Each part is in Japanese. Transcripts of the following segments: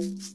you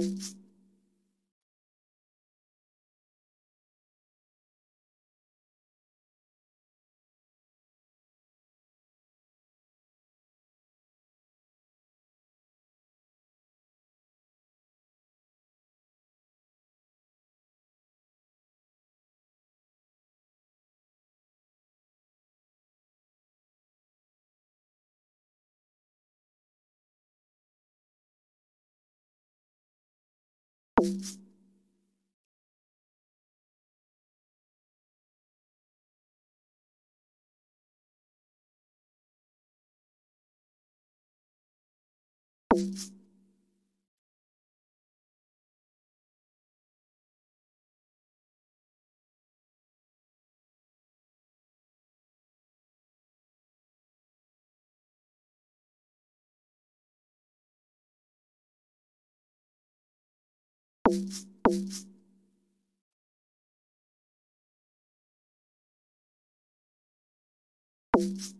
Thank you. you Thank you.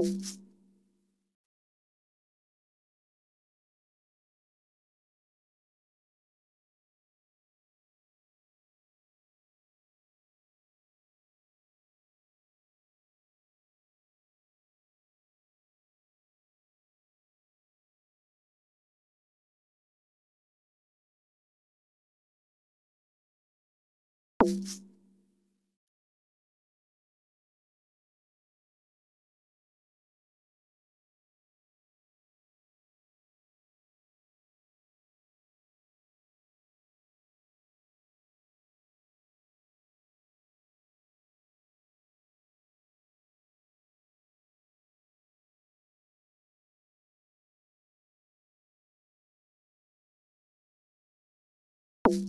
you you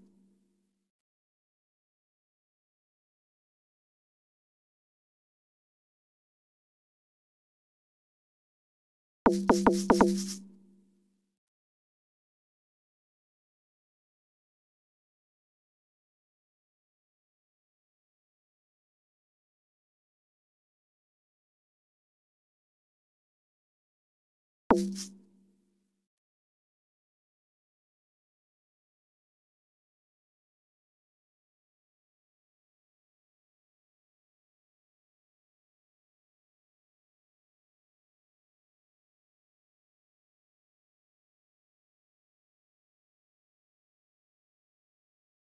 you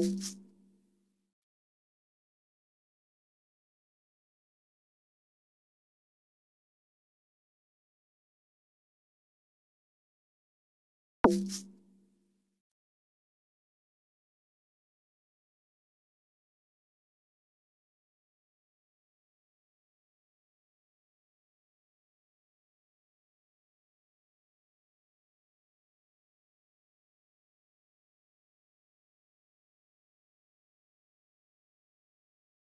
you